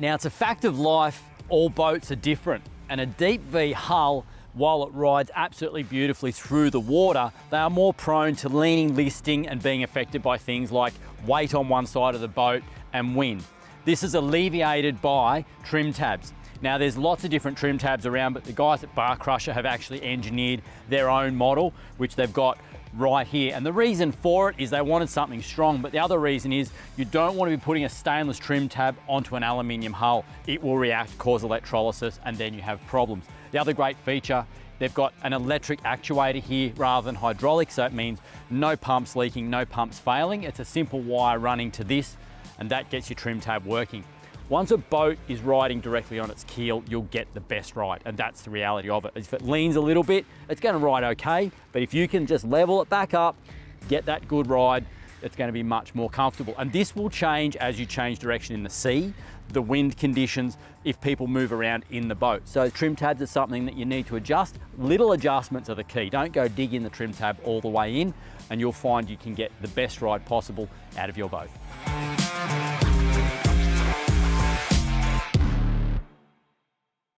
Now it's a fact of life, all boats are different and a deep V hull while it rides absolutely beautifully through the water, they are more prone to leaning, listing and being affected by things like weight on one side of the boat and wind. This is alleviated by trim tabs. Now there's lots of different trim tabs around, but the guys at Bar Crusher have actually engineered their own model, which they've got right here. And the reason for it is they wanted something strong, but the other reason is you don't want to be putting a stainless trim tab onto an aluminium hull. It will react, cause electrolysis, and then you have problems. The other great feature, they've got an electric actuator here rather than hydraulic, so it means no pumps leaking, no pumps failing. It's a simple wire running to this, and that gets your trim tab working. Once a boat is riding directly on its keel, you'll get the best ride, and that's the reality of it. If it leans a little bit, it's gonna ride okay, but if you can just level it back up, get that good ride, it's gonna be much more comfortable. And this will change as you change direction in the sea, the wind conditions, if people move around in the boat. So trim tabs are something that you need to adjust. Little adjustments are the key. Don't go dig in the trim tab all the way in, and you'll find you can get the best ride possible out of your boat.